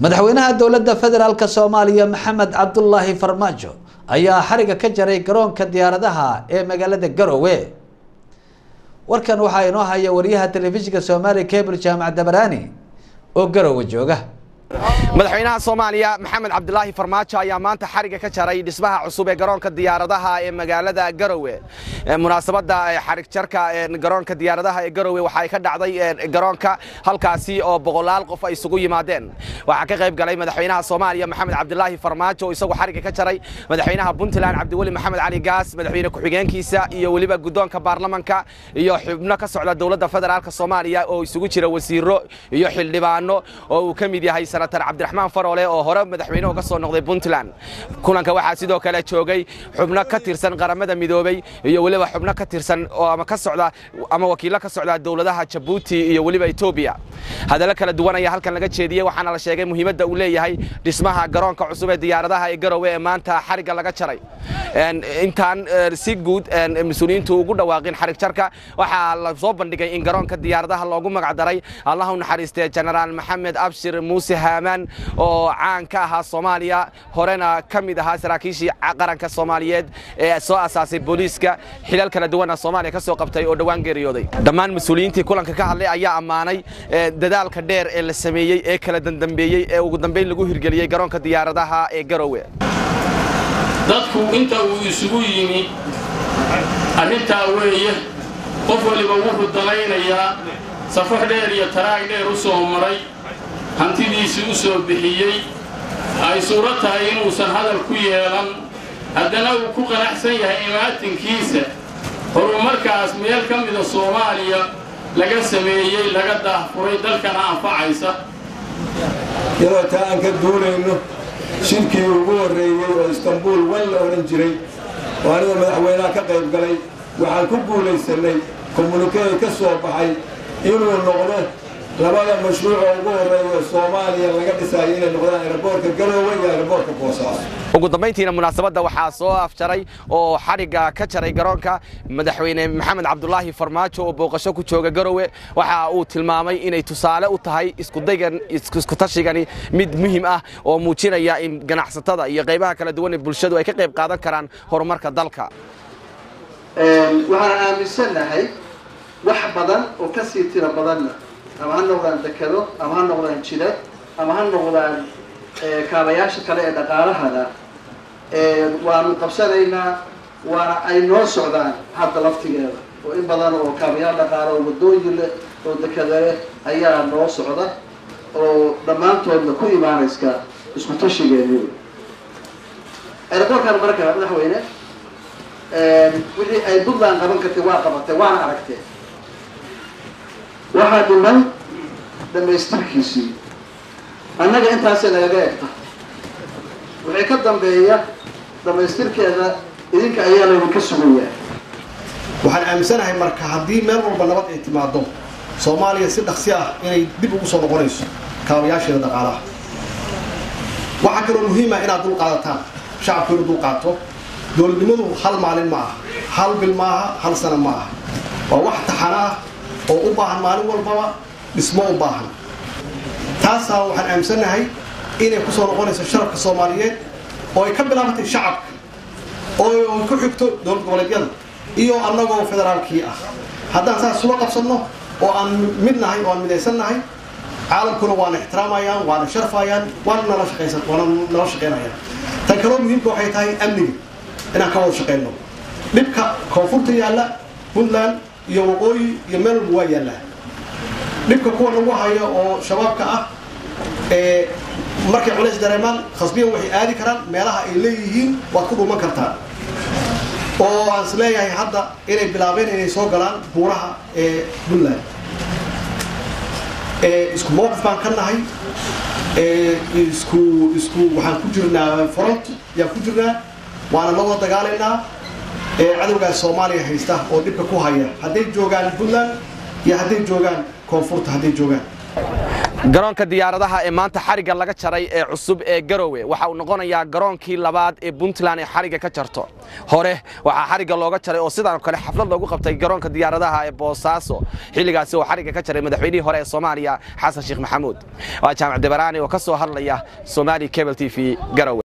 madaxweynaha dowladda federaalk soomaaliya maxamed cabdulaahi farmaajo ayaa xariga ka jaray garoonka diyaaradaha ee magaalada garowe. Warkan waxaa inoo haya wariyaha telefishinka soomaaliya cable jaamac dabaraani oo garowe jooga madaxweynaha soomaaliya maxamed cabdilaahi farmaajo ayaa maanta xariga ka jaray dhismaha cusub ee garoonka diyaaradaha ee magaalada garowe. Munaasabadda xarig jarka garoonka diyaaradaha ee garowe waxay ka dhacday garoonka halkaasi oo boqolaal qof ay isugu yimaadeen. Waxaa ka qayb galay madaxweynaha soomaaliya maxamed cabdilaahi farmaajo oo xariga ka jaray madaxweynaha puntland cabdiweli maxamed cali gaas madaxweyne ku-xigeenkiisa iyo weliba guddoonka baarlamanka iyo xubno ka socda dowladda federaalk soomaaliya oo isugu jira wasiiro iyo xildhibaano oo uu ka mid yahay senatar cabdiraxmaan faroole oo hore madaxweyne uga soo noqday puntland. Kulanka waxaa sidoo kale joogay xubno ka tirsan qaramada midoobey iyo weliba xubno ka tirsan ama ka socda ama wakiillo ka socda dowladaha jabuuti iyo weliba etoobiya hadallo kala duwan ayaa halkan laga jeediyey waxaana la sheegay muhiimadda uu leeyahay dhismaha garoonka cusub ee diyaaradaha ee garowe ee maanta xarigga laga jaray. Intaan si guud mas'uuliyiintu ugu dhawaaqin xarig jarka. Waxaa la soo bandhigay in garoonka diyaaradaha loogu magacdaray allah u naxariistee jenaraal maxamed abshir muuse haamaan oo caan ka ahaa soomaaliya horena ka mid ahaa saraakiishii qaranka soomaaliyeed ee soo asaasay booliiska. Xilal kala duwana soomaaliya ka soo qabtay oo dhowaan geeriyooday. Dhammaan mas'uuliyiintii kulanka ka hadlay ayaa ammaanay dadaalka dheer ee la sameeyey ee kala dandambeeyey ee ugu dambayn lagu hirgeliyey garoonka diyaaradaha ee garowe dadku inta uu isugu yimi arrintaa weeye qof waliba wuxuu dalaynayaa safar dheer iyo taraag dheer u soo maray hantidiisii u soo bixiyey ay suuro tahay inuusan hadal ku yeelan. Haddana uu ku qanacsan yahay imaatinkiisa horumarkaas meel ka mida soomaaliya laga sameeyey laga daahfuray dalkana anfacaysa. Iyadoo taa aan ka duulayno shirkii ugu horreeyey oo istanbuul wan la odhan jiray oo anigoo madaxweynaha ka qayb galay waxaan ku guulaysannay kommunikeey ka soo baxay inuu noqdo labada mashruucoo ugu horreeya soomaaliya laga dhisayo inay noqdaan aeroboortka garoowe iyo aeroboortka boosaaso ugu dambayntiina munaasabadda waxaa soo afjaray oo xadhigga ka jaray garoonka madaxweyne maxamed cabdulaahi farmaajo oo booqasho ku jooga garowe waxa uu tilmaamay inay tusaale u tahay iskudaygan iskutashigani mid muhiim ah oo muujinaya in ganacsatada iyo qaybaha kala duwan ee bulshadu ay ka qayb qaadan karaan horumarka dalka. Waxaan aaminsannahay wax badan oo ka sii tiro badanna ama ha noqdaan dekado ama ha noqdaan jidad ama ha noqdaan kaabayaasha kale ee dhaqaalahana waanu qabsanaynaa waana ay noo socdaan hadda laftigeeda. Oo in badan oo kaabayaal dhaqaalo oo waddooyin leh oo dekada leh ayaa noo socda oo dhammaantoodna ku imaanayska isku tashigeeni aeroboorkan marka madaxweyne wixii ay puntland qaban kartay waa qabatay waana aragtee waxaa dhiman dhammaystirkiisii annaga intaasay nagaga egta wixii ka dambeeya dhammaystirkeeda idinka ayaa laydinka sugayaa waxaan aaminsanahay marka haddii meel walba nabad ay timaado soomaaliya si dhaqsi ah inay dib ugu soo noqonayso kaabayaasheeda dhaqaalaha. Waxaa kaloo muhiima inaad dul qaadataan. Shacabku inuu dul qaato. Dowladnimadu hal maalin ma aha hal bil maaha hal sana ma aha waa wax taxana ah oo u baahan maalin walbaba dhismo u baahan. Taasaa waxaan aaminsannahay inay ku soo noqonayso sharafka soomaaliyeed oo ay ka bilaabatay shacabka oo ku xigto dowlad goboleedyada iyo annagoo federaalkii ah. Haddaan saas sula qabsanno oo aan mid nahay oo aan midaysan nahay caalamkuna waana ixtiraamayaan waana sharfayaan waana nala shaqaynayaan. Tan kaloo muhiimka waxay tahay amniga inaan ka wada shaqayno. Dhibka koonfurta yaalla puntland iyo waqooyi iyo meel walba waa yaallaa. Dhibka kuwa lagu hayo oo shabaabka ah markay culays dareemaan khasbiyan waxay aadi karaan meelaha ay leeyihiin waad ku dhuuman kartaan oo aan is leeyahay hadda inay bilaabeen inay soo galaan buuraha ee puntland. Isku mowqif baan ka nahay. Isku isku waxaan ku jirnaa front yaan ku jirnaa. Waana la dagaalaynaa cadowgaas soomaaliya haysta oo dhibka ku haya. Hadday joogaan puntland iyo hadday joogaan koonfurta hadday joogaan. Garoonka diyaaradaha ee maanta xarigga laga jaray ee cusub ee garowe waxa uu noqonayaa garoonkii labaad ee puntland ee xarigga ka jarto. Hore waxaa xarigga looga jaray oo sidaan kale xaflad loogu qabtay garoonka diyaaradaha ee boosaaso xilligaasi oo xarigga ka jaray madaxweynihii hore ee soomaaliya xasan sheekh maxamuud. Waa jaamac debaraani oo ka soo hadlaya somali cable t v garowe